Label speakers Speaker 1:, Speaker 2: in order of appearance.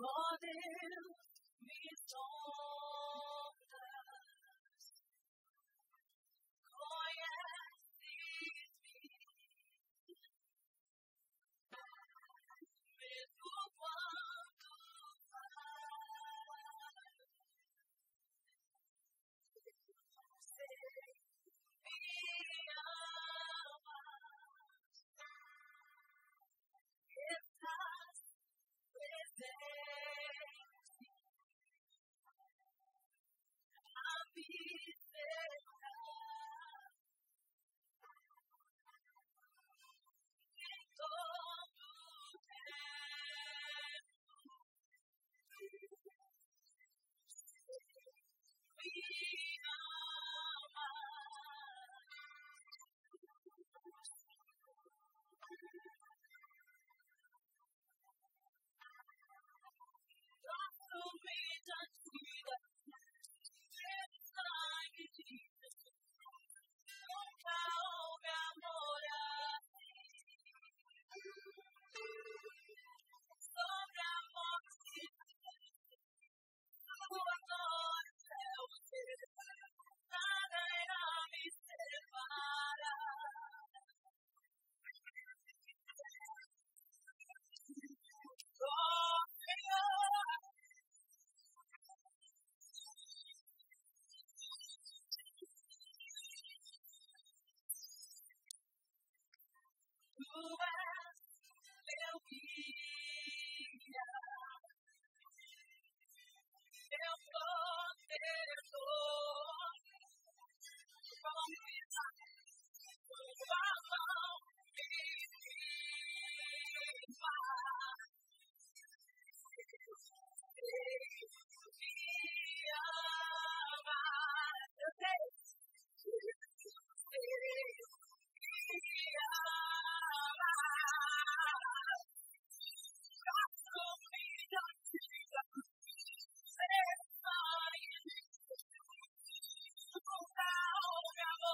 Speaker 1: But if we don't